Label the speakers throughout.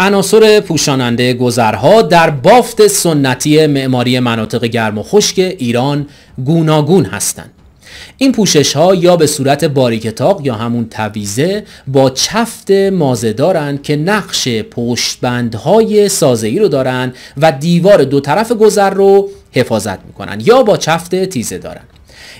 Speaker 1: عناصر پوشاننده گذرها در بافت سنتی معماری مناطق گرم و خشک ایران گوناگون هستند. این پوشش ها یا به صورت باریکتاق یا همون تویزه با چفت مازه دارند که نقش پشتبندهای سازه‌ای رو دارن و دیوار دو طرف گذر رو حفاظت می‌کنن یا با چفت تیزه دارن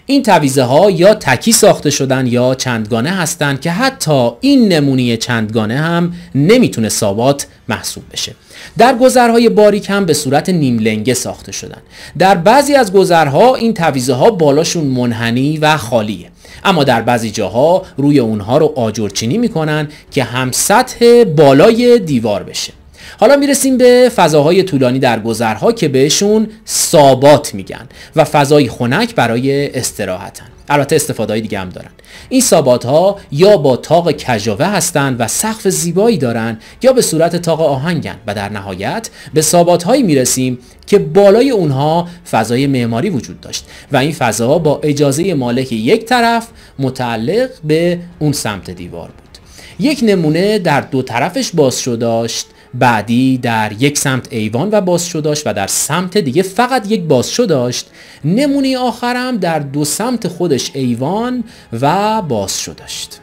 Speaker 1: این تویزه ها یا تکی ساخته شدن یا چندگانه هستند که حتی این نمونی چندگانه هم نمی‌تونه ثابات محسوب بشه. در گذرهای باریک هم به صورت نیم لنگه ساخته شدن. در بعضی از گذرها این تویزه ها بالاشون منحنی و خالیه. اما در بعضی جاها روی اونها رو آجرچینی می‌کنن که هم سطح بالای دیوار بشه. حالا می‌رسیم به فضاهای طولانی در گذرها که بهشون سابات میگن و فضای خنک برای استراحتن. البته استفاده دیگه هم دارن. این سابات ها یا با تاق کجاوه هستند و سقف زیبایی دارند یا به صورت تاق آهنگن و در نهایت به سابات هایی می‌رسیم که بالای اونها فضای معماری وجود داشت و این فضا با اجازه مالک یک طرف متعلق به اون سمت دیوار بود. یک نمونه در دو طرفش باز شده داشت بعدی در یک سمت ایوان و بازشو داشت و در سمت دیگه فقط یک بازشو داشت. نمونه آخرم در دو سمت خودش ایوان و بازشو داشت.